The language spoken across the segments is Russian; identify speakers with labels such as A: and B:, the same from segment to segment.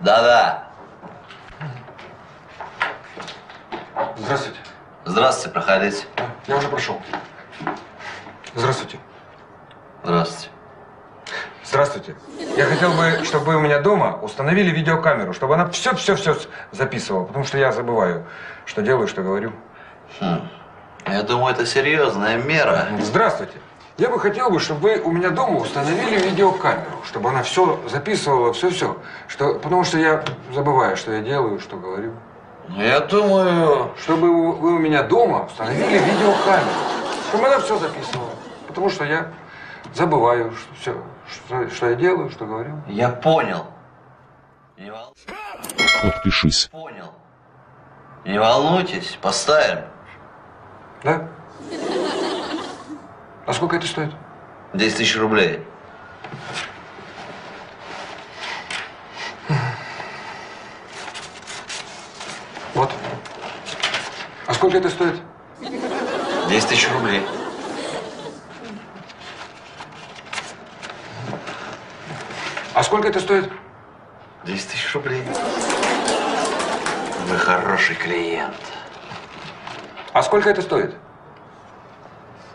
A: Да-да.
B: Здравствуйте.
A: Здравствуйте, проходите.
B: Я уже прошел. Здравствуйте.
A: Здравствуйте.
B: Здравствуйте. Я хотел бы, чтобы вы у меня дома установили видеокамеру, чтобы она все-все-все записывала, потому что я забываю, что делаю, что говорю.
A: Я думаю, это серьезная мера.
B: Здравствуйте. Я бы хотел бы, чтобы вы у меня дома установили видеокамеру, чтобы она все записывала, все-все. Что, потому что я забываю, что я делаю, что говорю.
A: Ну, Я думаю...
B: Чтобы вы вы у меня дома установили видеокамеру, чтобы она все записывала. Потому что я забываю, что, все, что, что я делаю, что говорю.
A: Я понял. Не вол-
C: Подпишись.
A: Понял. Не волнуйтесь, поставим.
B: Да? А сколько это стоит?
A: 10 тысяч рублей.
B: Вот. А сколько это стоит?
A: 10 тысяч рублей.
B: А сколько это стоит?
A: 10 тысяч рублей. Вы хороший клиент.
B: А сколько это стоит?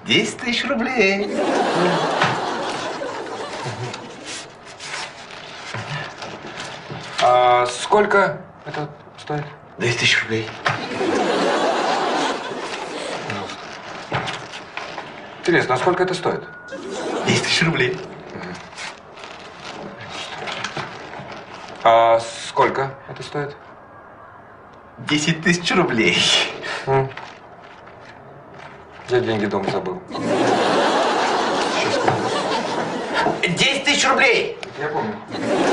A: 10 тысяч рублей.
B: А сколько это стоит?
A: 10 тысяч рублей.
B: Интересно, а сколько это стоит?
A: 10 тысяч рублей.
B: А сколько это стоит?
A: 10 тысяч рублей.
B: М. Я деньги дома забыл. Сейчас скажу.
A: 10 тысяч рублей.
B: Я помню.